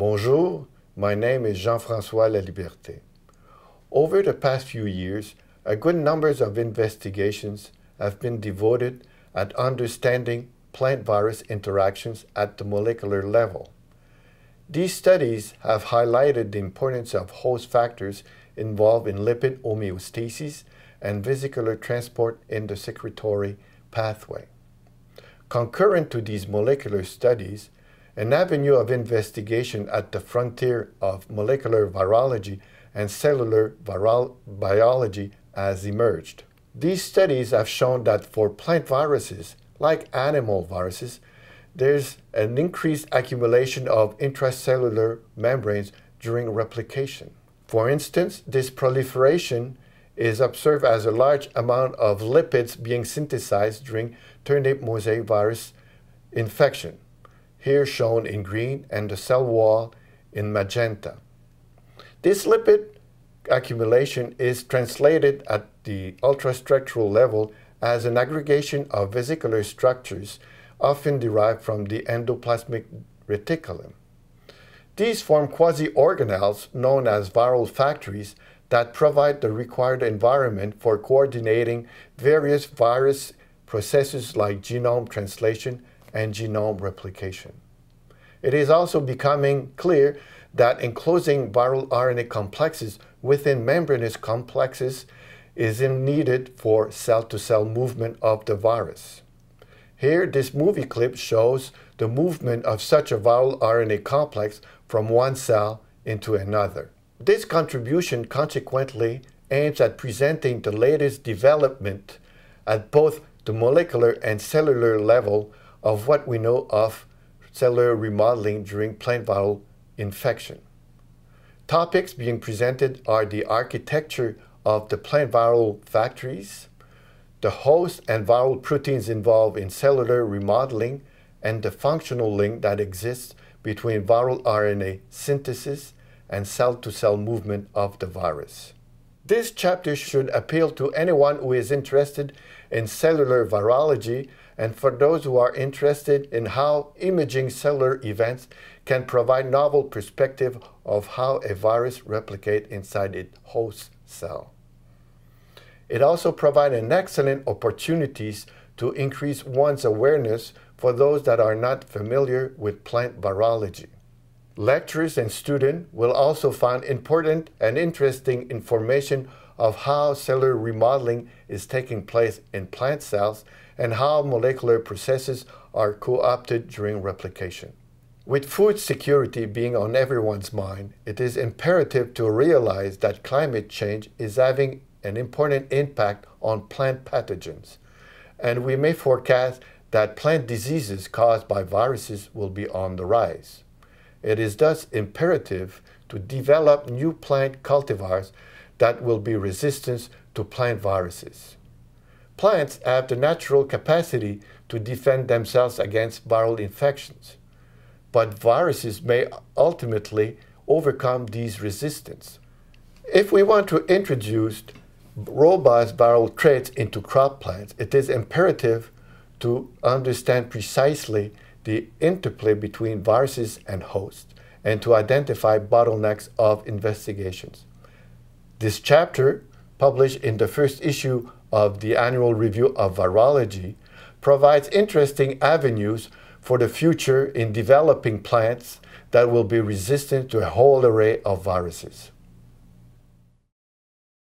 Bonjour, my name is Jean-François Laliberté. Over the past few years, a good number of investigations have been devoted at understanding plant-virus interactions at the molecular level. These studies have highlighted the importance of host factors involved in lipid homeostasis and vesicular transport in the secretory pathway. Concurrent to these molecular studies, an avenue of investigation at the frontier of molecular virology and cellular viral biology has emerged. These studies have shown that for plant viruses, like animal viruses, there's an increased accumulation of intracellular membranes during replication. For instance, this proliferation is observed as a large amount of lipids being synthesized during turnip mosaic virus infection, here shown in green, and the cell wall in magenta. This lipid accumulation is translated at the ultrastructural level as an aggregation of vesicular structures often derived from the endoplasmic reticulum. These form quasi-organelles known as viral factories that provide the required environment for coordinating various virus processes like genome translation and genome replication. It is also becoming clear that enclosing viral RNA complexes within membranous complexes is needed for cell-to-cell -cell movement of the virus. Here, this movie clip shows the movement of such a viral RNA complex from one cell into another. This contribution consequently aims at presenting the latest development at both the molecular and cellular level of what we know of cellular remodeling during plant viral infection. Topics being presented are the architecture of the plant viral factories, the host and viral proteins involved in cellular remodeling, and the functional link that exists between viral RNA synthesis and cell-to-cell movement of the virus. This chapter should appeal to anyone who is interested in cellular virology and for those who are interested in how imaging cellular events can provide novel perspective of how a virus replicates inside its host cell. It also provides an excellent opportunities to increase one's awareness for those that are not familiar with plant virology. Lecturers and students will also find important and interesting information of how cellular remodeling is taking place in plant cells and how molecular processes are co-opted during replication. With food security being on everyone's mind, it is imperative to realize that climate change is having an important impact on plant pathogens, and we may forecast that plant diseases caused by viruses will be on the rise. It is thus imperative to develop new plant cultivars that will be resistant to plant viruses. Plants have the natural capacity to defend themselves against viral infections, but viruses may ultimately overcome these resistance. If we want to introduce robust viral traits into crop plants, it is imperative to understand precisely the interplay between viruses and hosts and to identify bottlenecks of investigations. This chapter, published in the first issue of the Annual Review of Virology provides interesting avenues for the future in developing plants that will be resistant to a whole array of viruses.